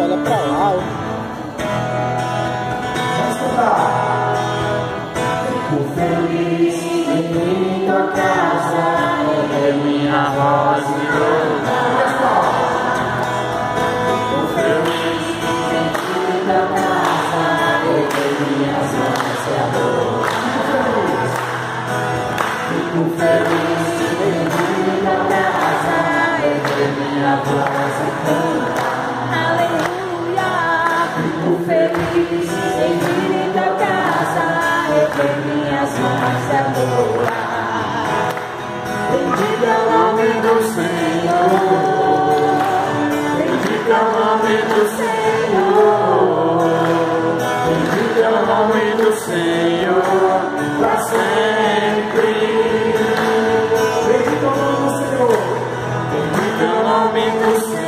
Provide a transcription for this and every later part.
Olha pra lá, ó. Feliz em tua casa, é minha voz e. Fico feliz em tua casa, é minhas mãos e adorar. Fico feliz minhas mãos e adorar. Bendito é o nome do Senhor. Bendito é o nome do Senhor. Bendito é o nome do Senhor para sempre. Bendito é o nome do Senhor. Bendito é o nome do Senhor.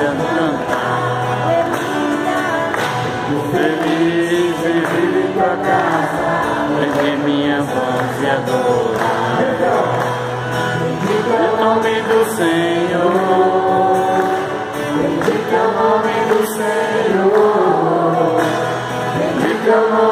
eu cantar. Fico feliz e e adorar. Vir tua casa e e e ver minha voz e adorar. Bendito é o nome do Senhor. Bendito é o nome do Senhor. Bendito é o nome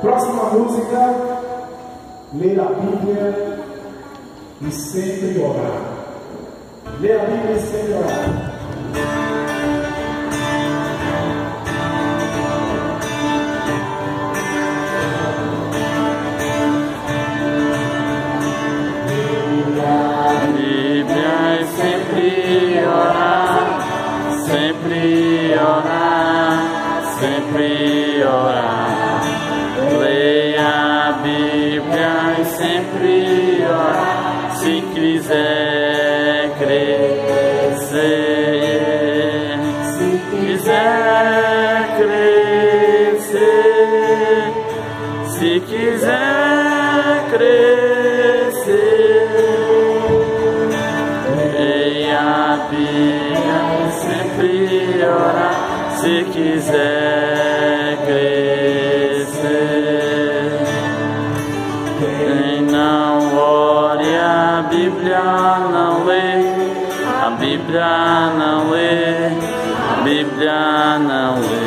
Próxima música, ler a Bíblia e sempre orar. Ler a Bíblia e sempre orar. Sempre orar, sempre orar. Leia a Bíblia e sempre orar, se quiser crescer. Se quiser crescer, se quiser crescer. Leia a Bíblia orar, se quiser crescer. Quem não ore a Bíblia não lê, a Bíblia não lê, a Bíblia não